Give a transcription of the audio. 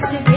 sick